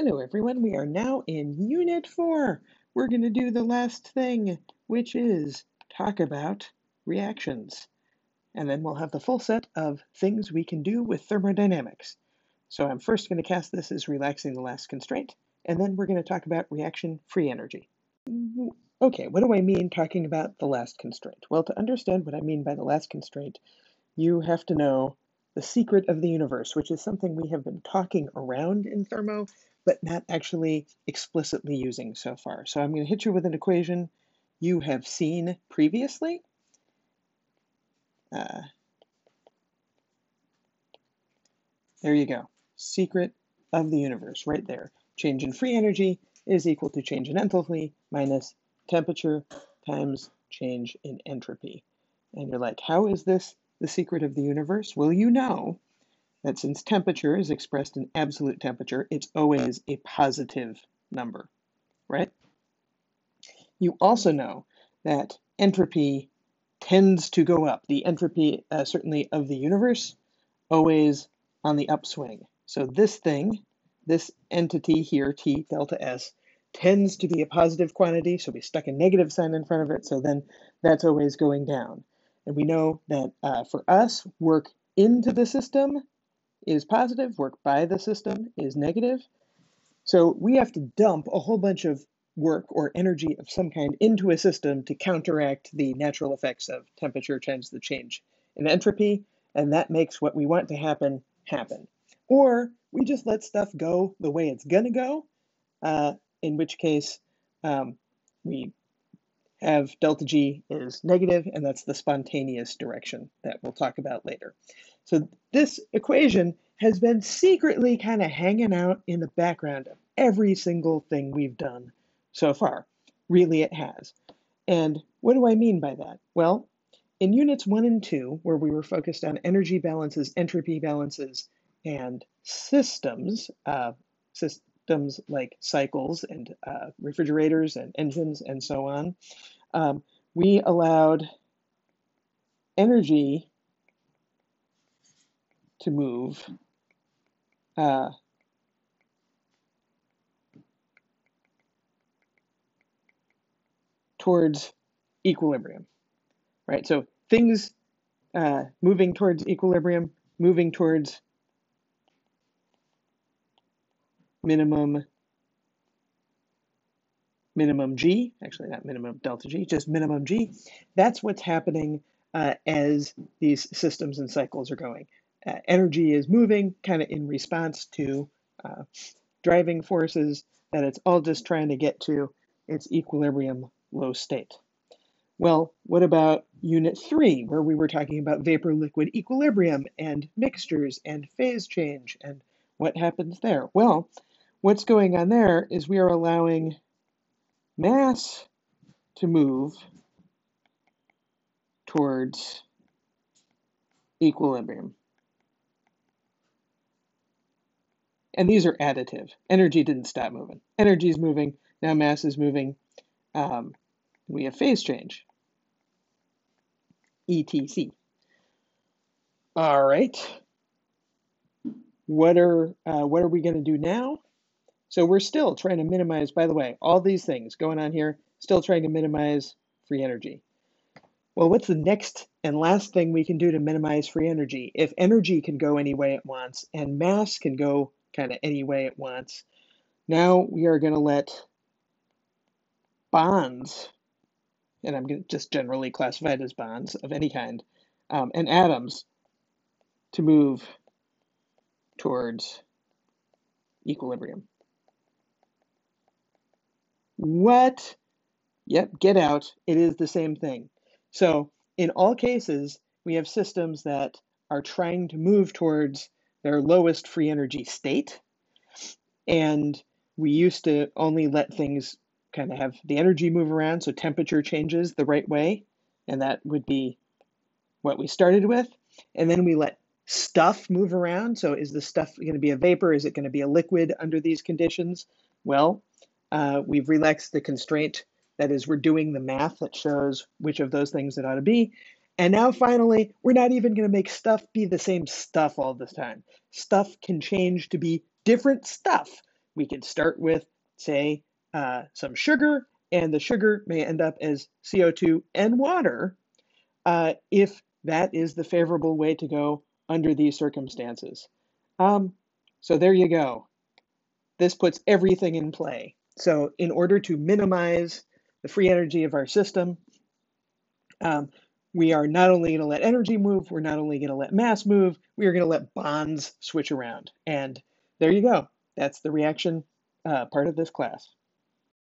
Hello everyone, we are now in Unit 4. We're going to do the last thing, which is talk about reactions. And then we'll have the full set of things we can do with thermodynamics. So I'm first going to cast this as relaxing the last constraint, and then we're going to talk about reaction-free energy. Okay, what do I mean talking about the last constraint? Well, to understand what I mean by the last constraint, you have to know the secret of the universe, which is something we have been talking around in thermo, but not actually explicitly using so far. So I'm going to hit you with an equation you have seen previously. Uh, there you go. Secret of the universe right there. Change in free energy is equal to change in enthalpy minus temperature times change in entropy. And you're like, how is this the secret of the universe? Will you know that since temperature is expressed in absolute temperature, it's always a positive number, right? You also know that entropy tends to go up. The entropy, uh, certainly of the universe, always on the upswing. So this thing, this entity here, T delta S, tends to be a positive quantity, so we stuck a negative sign in front of it, so then that's always going down. And we know that uh, for us, work into the system is positive, work by the system is negative. So we have to dump a whole bunch of work or energy of some kind into a system to counteract the natural effects of temperature times the change in entropy, and that makes what we want to happen happen. Or we just let stuff go the way it's gonna go, uh, in which case um, we have delta G is negative, and that's the spontaneous direction that we'll talk about later. So this equation has been secretly kind of hanging out in the background of every single thing we've done so far. Really, it has. And what do I mean by that? Well, in units one and two, where we were focused on energy balances, entropy balances, and systems, uh, systems like cycles and uh, refrigerators and engines and so on, um, we allowed energy to move uh, towards equilibrium, right? So things uh, moving towards equilibrium, moving towards minimum minimum g, actually not minimum delta g, just minimum g. That's what's happening uh, as these systems and cycles are going. Uh, energy is moving kind of in response to uh, driving forces that it's all just trying to get to its equilibrium low state. Well, what about unit three, where we were talking about vapor liquid equilibrium and mixtures and phase change and what happens there? Well, what's going on there is we are allowing mass to move towards equilibrium. And these are additive. Energy didn't stop moving. Energy is moving, now mass is moving. Um, we have phase change, ETC. All right. What are, uh, what are we going to do now? So we're still trying to minimize, by the way, all these things going on here, still trying to minimize free energy. Well, what's the next and last thing we can do to minimize free energy? If energy can go any way it wants and mass can go kind of any way it wants, now we are going to let bonds, and I'm just generally classified as bonds of any kind, um, and atoms to move towards equilibrium. What? Yep, get out. It is the same thing. So in all cases, we have systems that are trying to move towards their lowest free energy state. And we used to only let things kind of have the energy move around, so temperature changes the right way. And that would be what we started with. And then we let stuff move around. So is the stuff going to be a vapor? Is it going to be a liquid under these conditions? Well, uh, we've relaxed the constraint. That is, we're doing the math that shows which of those things it ought to be. And now finally, we're not even going to make stuff be the same stuff all the time. Stuff can change to be different stuff. we can start with, say, uh, some sugar, and the sugar may end up as CO2 and water uh, if that is the favorable way to go under these circumstances. Um, so there you go. This puts everything in play. So in order to minimize the free energy of our system, um, we are not only going to let energy move, we're not only going to let mass move, we are going to let bonds switch around. And there you go. That's the reaction uh, part of this class.